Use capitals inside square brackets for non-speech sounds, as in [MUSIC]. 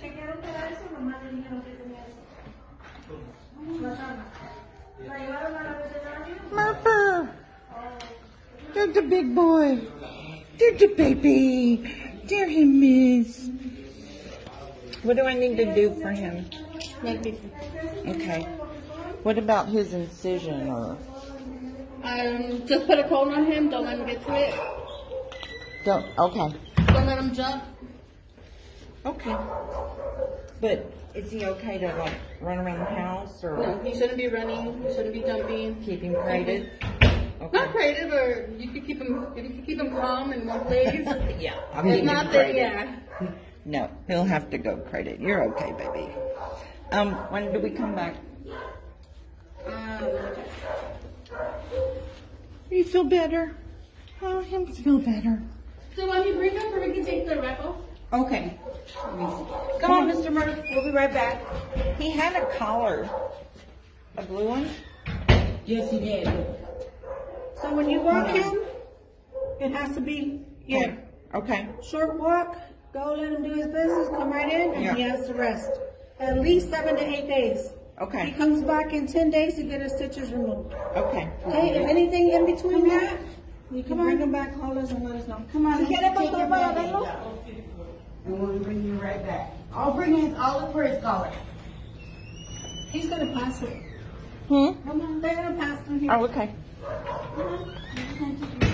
chequearon para eso? Nomás le dijeron que tenía eso. A the big boy. There's the baby. There he is. What do I need to do for him? Okay. What about his incision or? Um, just put a cone on him. Don't let him get to it. Don't. Okay. Don't let him jump. Okay. But is he okay to like run around the house or No, he shouldn't be running. He shouldn't be jumping. keep him crated? Not Okay. creative, or you could keep him. If you could keep him calm in one place. Yeah. Keep not, then crated. yeah. [LAUGHS] No, he'll have to go crated. You're okay, baby. Um, when do we come back? Um, You feel better? Oh, him feel better. so when you bring him, or we can take the off. Okay. Come on, Mr. Murdoch. We'll be right back. He had a collar. A blue one? Yes, he did. So when you walk him, it has to be, yeah, Okay. short walk, go let him do his business, come right in, and he has to rest. At least seven to eight days. Okay. He Okay. comes back in ten days to get his stitches removed. Okay. Okay, if anything in between that, you can bring him back, call us and let us know. Come on. Si quiere pasar para verlo, And we'll bring you right back. I'll bring his, I'll look for. He's gonna pass it. Hmm? Come on, they're gonna pass him here. Oh, okay. Come on.